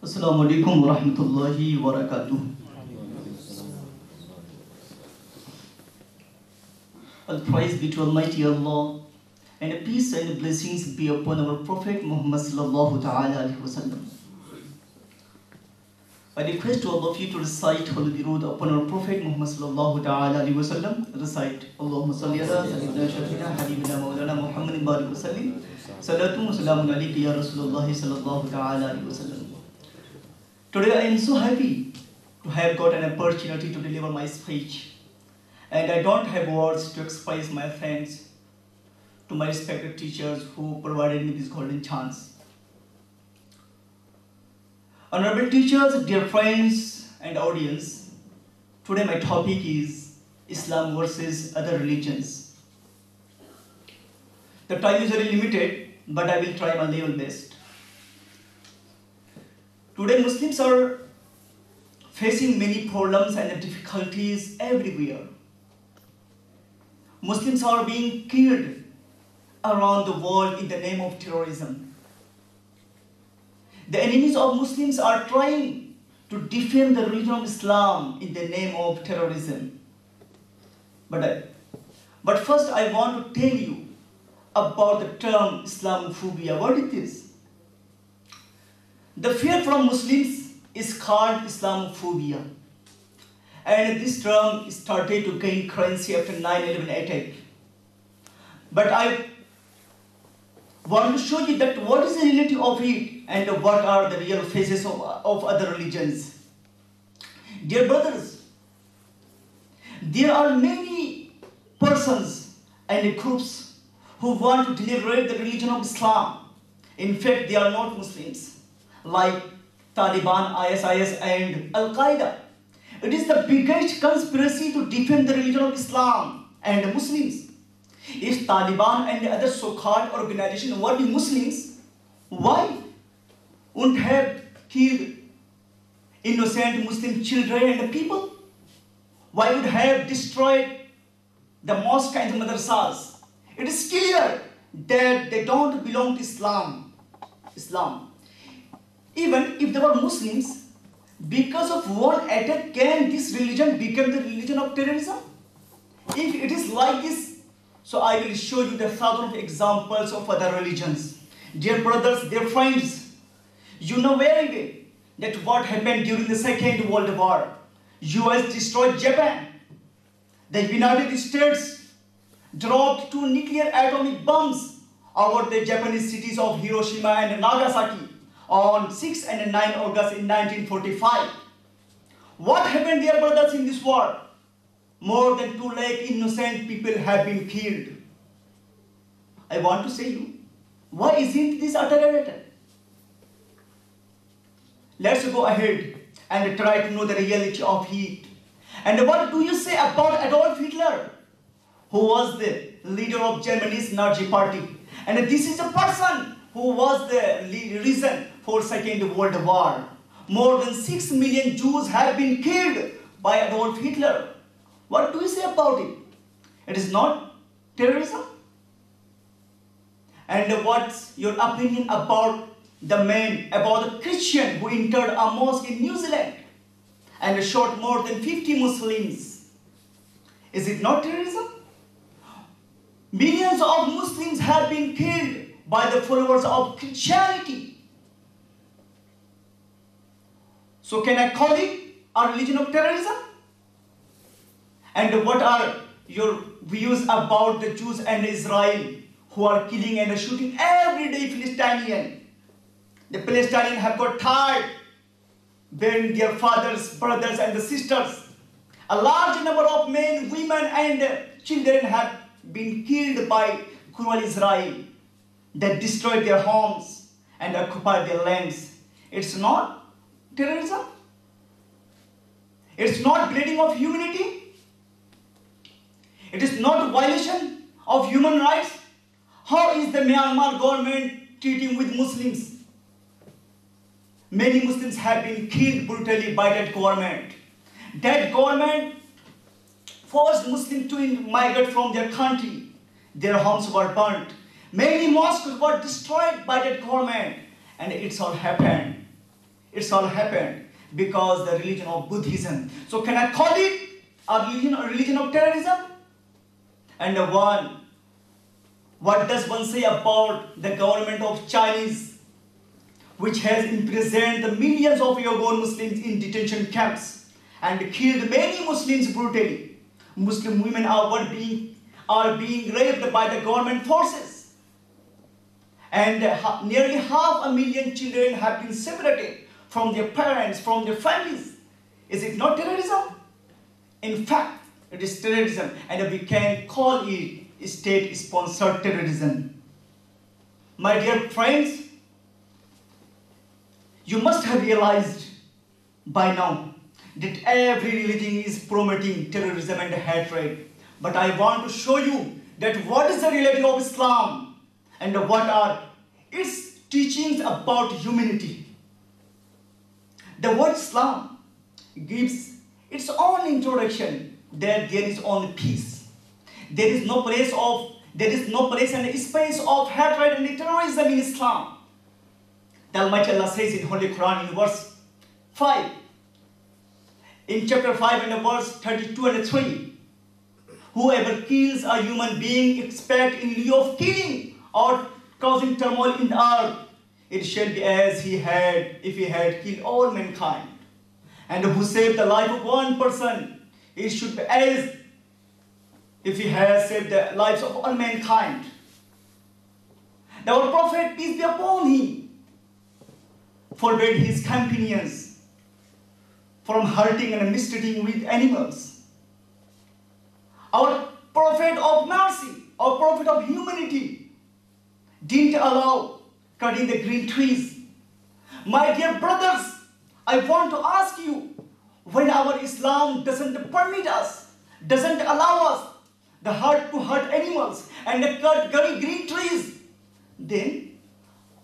Alaikum wa rahmatullahi wa barakatuh. All praise be to Almighty Allah, and peace and blessings be upon our Prophet Muhammad sallallahu ta'ala alaihi wasallam. I request to all of you to recite Holy Durud upon our Prophet Muhammad sallallahu ta'ala alaihi wasallam. Recite Allahumma salli ala sayyidina shafina habibina maulana Muhammadin barik wa sallim. Salatu wa salamun alayka ya Rasulullah sallallahu ta'ala alaihi wasallam. Today I am so happy to have got an opportunity to deliver my speech. And I don't have words to express my thanks to my respected teachers who provided me this golden chance. Honorable teachers, dear friends and audience, today my topic is Islam versus other religions. The time is very limited, but I will try my level best. Today Muslims are facing many problems and difficulties everywhere. Muslims are being killed around the world in the name of terrorism. The enemies of Muslims are trying to defend the religion of Islam in the name of terrorism. But, I, but first I want to tell you about the term Islamophobia. What it is? The fear from Muslims is called Islamophobia. And this term started to gain currency after 9-11 attack. But I want to show you that what is the reality of it and what are the real faces of, of other religions. Dear brothers, there are many persons and groups who want to deliberate the religion of Islam. In fact, they are not Muslims, like Taliban, ISIS, and Al Qaeda. It is the biggest conspiracy to defend the religion of Islam and Muslims. If Taliban and other so-called organizations were Muslims, why wouldn't have killed innocent Muslim children and people? Why would have destroyed the mosque and the madrasas? It is clear that they don't belong to Islam. Islam. Even if they were Muslims, because of one attack, can this religion become the religion of terrorism? If it is like this, so I will show you the thousand examples of other religions. Dear brothers, dear friends, you know very well that what happened during the Second World War. US destroyed Japan. The United States dropped two nuclear atomic bombs over the Japanese cities of Hiroshima and Nagasaki on 6 and 9 August in 1945. What happened, dear brothers, in this war? More than 2 lakh innocent people have been killed. I want to say you, why isn't this uttered? Let's go ahead and try to know the reality of it. And what do you say about Adolf Hitler, who was the leader of Germany's Nazi party? And this is a person who was the reason for Second World War. More than 6 million Jews have been killed by Adolf Hitler. What do you say about it? It is not terrorism? And what's your opinion about the man, about the Christian who entered a mosque in New Zealand and shot more than 50 Muslims? Is it not terrorism? Millions of Muslims have been killed by the followers of Christianity. So can I call it a religion of terrorism? And what are your views about the Jews and Israel who are killing and shooting every day Palestinian? The Palestinians have got tired burying their fathers, brothers and the sisters. A large number of men, women and children have been killed by cruel Israel that destroyed their homes and occupied their lands. It's not terrorism. It's not bleeding of humanity. It is not violation of human rights. How is the Myanmar government treating with Muslims? Many Muslims have been killed brutally by that government. That government forced Muslims to migrate from their country. Their homes were burnt. Many mosques were destroyed by that government. And it's all happened. It's all happened because the religion of Buddhism. So can I call it a religion, a religion of terrorism? And one, what does one say about the government of Chinese, which has imprisoned the millions of Uyghur Muslims in detention camps and killed many Muslims brutally? Muslim women are being are being raped by the government forces. And nearly half a million children have been separated from their parents, from their families. Is it not terrorism? In fact, it is terrorism, and we can call it state-sponsored terrorism. My dear friends, you must have realized by now that every religion is promoting terrorism and hatred. But I want to show you that what is the reality of Islam and what are its teachings about humanity. The word Islam gives its own introduction that there is only peace. There is no place of there is no place and space of hatred and terrorism in Islam. The Almighty Allah says in Holy Quran in verse 5, in chapter 5 and verse 32 and 3, Whoever kills a human being expect in lieu of killing or causing turmoil in the earth, it shall be as he had if he had killed all mankind. And who saved the life of one person, it should be as if he has saved the lives of all mankind. Our prophet, peace be upon him, forbade his companions from hurting and mistreating with animals our prophet of mercy, our prophet of humanity, didn't allow cutting the green trees. My dear brothers, I want to ask you, when our Islam doesn't permit us, doesn't allow us the hurt to hurt animals and the cut green trees, then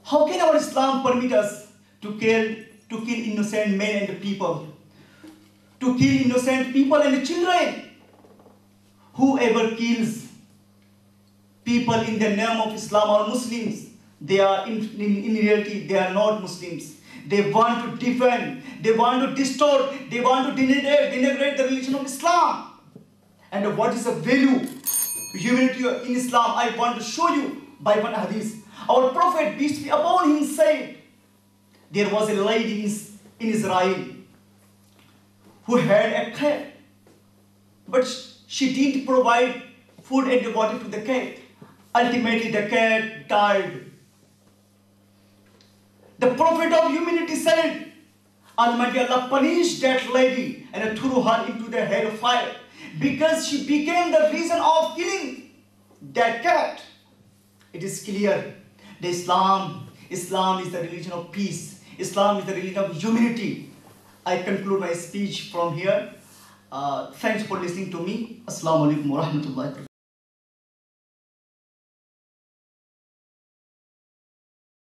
how can our Islam permit us to kill, to kill innocent men and people, to kill innocent people and children? whoever kills people in the name of Islam or Muslims, they are in, in, in, reality, they are not Muslims. They want to defend, they want to distort, they want to denigrate, denigrate the religion of Islam. And what is the value, humanity in Islam? I want to show you by one hadith. Our Prophet, peace be upon him, said, there was a lady in Israel who had a cat, but she didn't provide food and water to the cat. Ultimately, the cat died. The prophet of humanity said, Almighty Allah punished that lady and threw her into the hellfire because she became the reason of killing that cat. It is clear that Islam, Islam is the religion of peace. Islam is the religion of humanity. I conclude my speech from here. Uh, thanks for listening to me. Assalamu alaikum wa rahmatullahi